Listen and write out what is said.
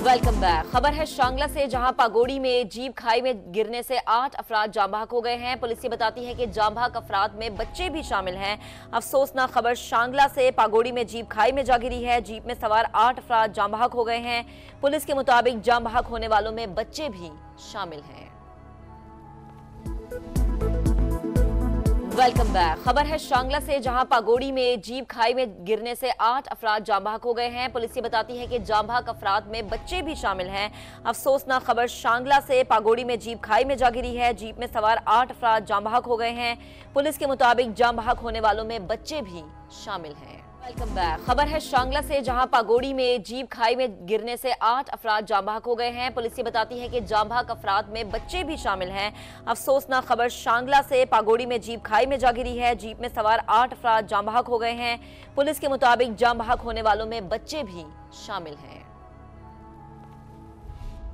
Welcome back खबर है शांगला से, जहाँ पागोड़ी में जीप खाई में गिरने से आठ अफराद जाम हो गए हैं। पुलिस ये बताती है कि जाम अफराद में बच्चे भी शामिल हैं। अफसोसनाक खबर, शांगला से पागोड़ी में जीप खाई में जा गिरी है। जीप में सवार आठ अफराद जाम हो गए हैं। पुलिस के मुताबिक जाम होने वालों में बच्चे भी शामिल हैं। Welcome back. खबर है शांगला से, जहाँ पागोड़ी में जीप खाई में गिरने से आठ अफराद जामबाग हो गए हैं। पुलिस ये बताती है कि जामबाग अफराद में बच्चे भी शामिल हैं। अफसोसनाक खबर, शांगला से पागोड़ी में जीप खाई में जा गिरी है। जीप में सवार आठ अफराद जामबाग हो गए हैं। पुलिस के मुताबिक जामबाग होने वालों में बच्चे भी शामिल हैं। Welcome back. खबर है शांगला से, जहाँ पागोड़ी में जीप खाई में गिरने से आठ अफराद जामबाग हो गए हैं। पुलिस ये बताती है कि जामबाग अफराद में बच्चे भी शामिल हैं। अफसोसनाक खबर, शांगला से पागोड़ी में जीप खाई में जा गिरी है। जीप में सवार आठ अफराद जामबाग हो गए हैं। पुलिस के मुताबिक जामबाग होने वालों में बच्चे भी शामिल हैं।